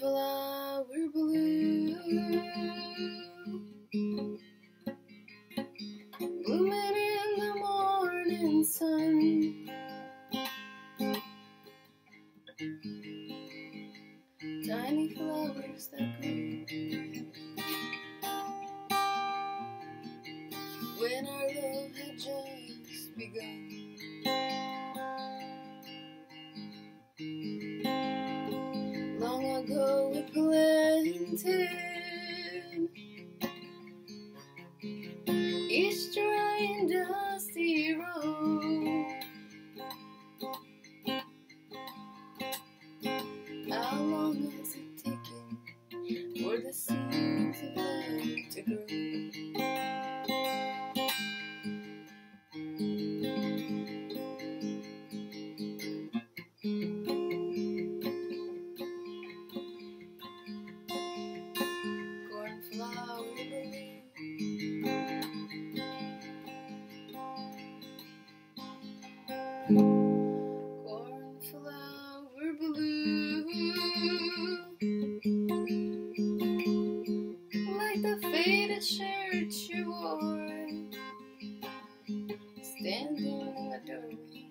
Cornflower blue, blooming in the morning sun. Tiny flowers that grew when our love had just begun. Planted each dry and dusty road. How long has it taken for the seeds of love to grow? Cornflower blue, like the faded shirt you wore, standing in the doorway.